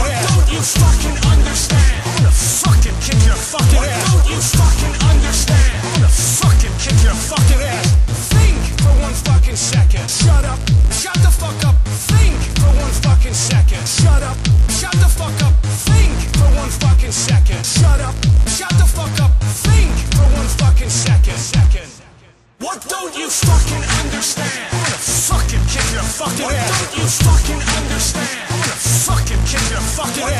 Why don't you fucking understand? I'm gonna fucking kick your fucking ass. Why don't you fucking understand? I'm gonna fucking kick your fucking ass. Think for one fucking second. Shut up. Shut the fuck up. Think for one fucking second. Shut up. Shut the fuck up. Think for one fucking second. Shut up. Shut the fuck up. Think for one fucking second. What don't you fucking understand? I'm gonna fucking kick your fucking ass. What don't you fucking understand? Kick your